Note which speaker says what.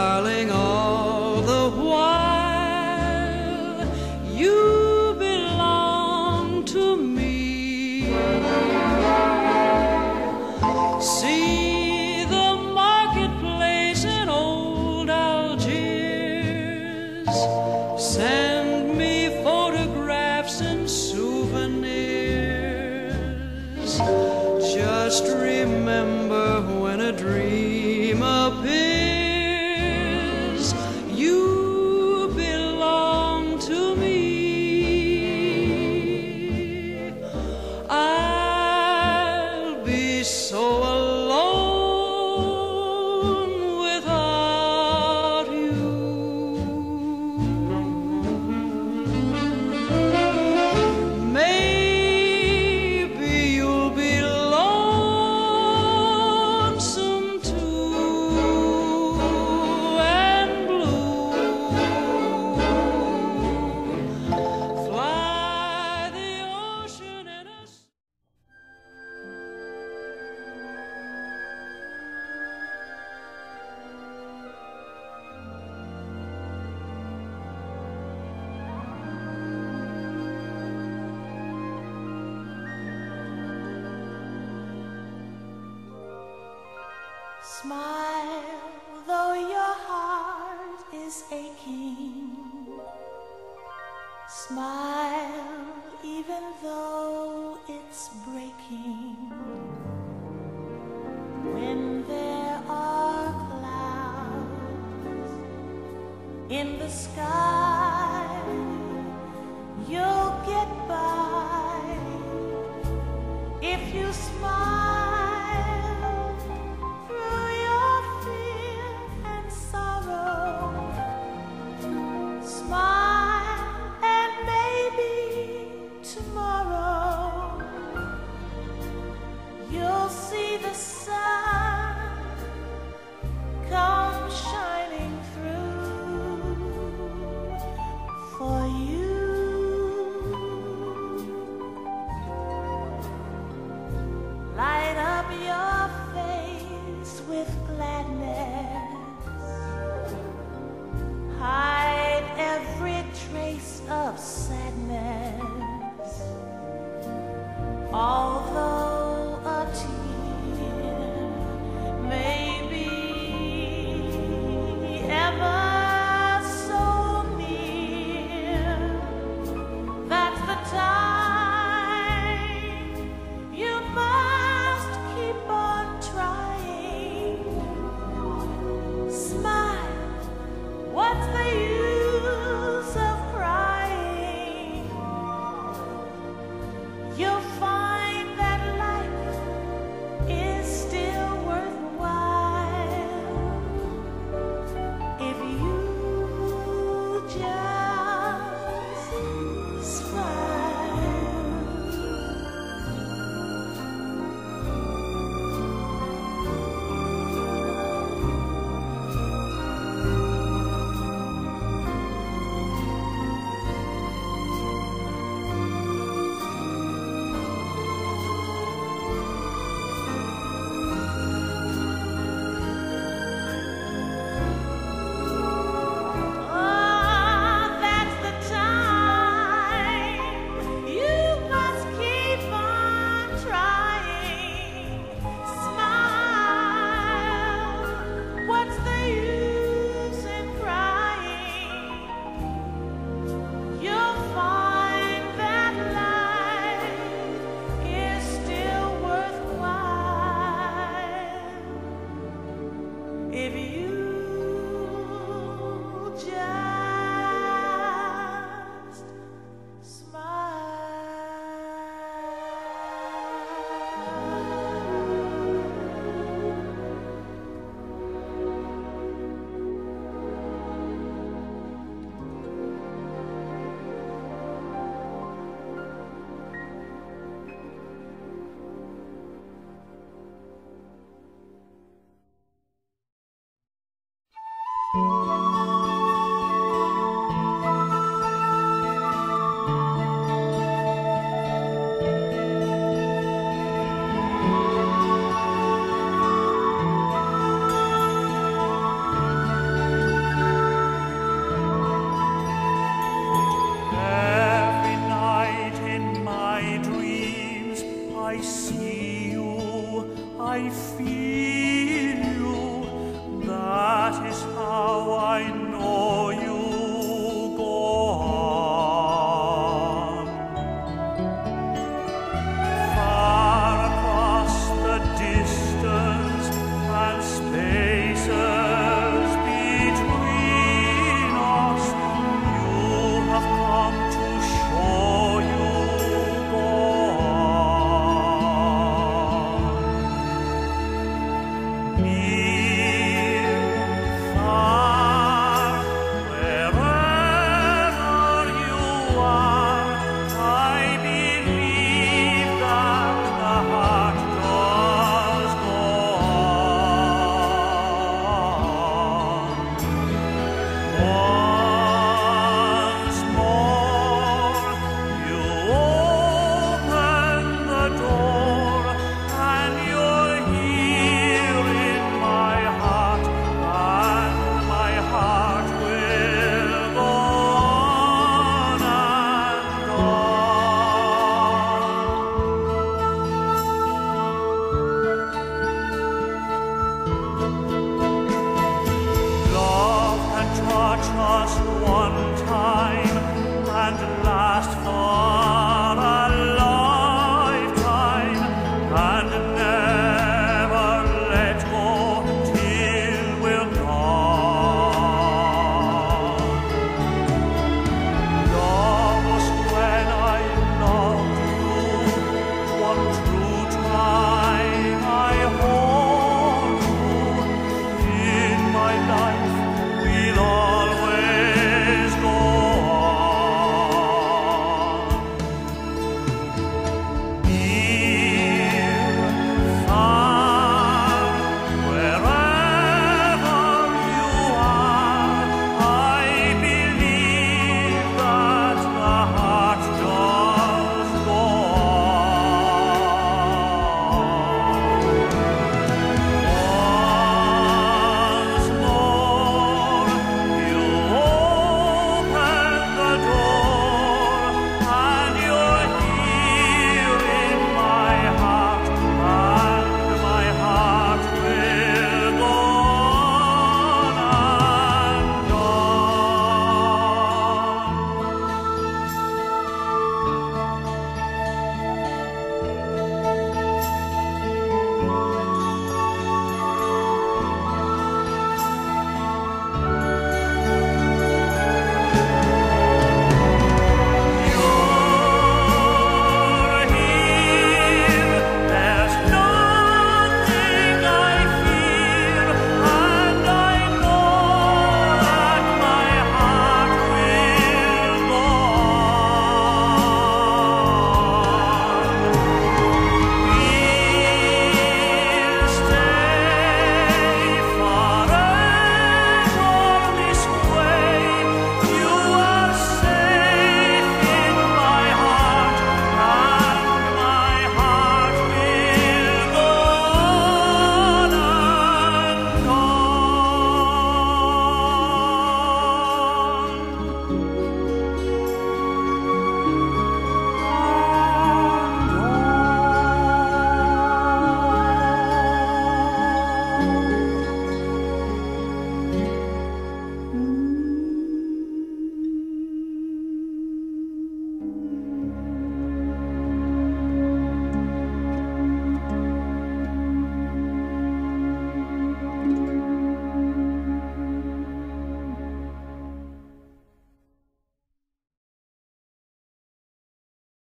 Speaker 1: darling, all the while you belong to me. See the marketplace in old Algiers. Send me photographs and souvenirs. Just remember.
Speaker 2: Smile even though it's breaking. When there are clouds in the sky, you'll get by if you smile. You'll find
Speaker 3: Música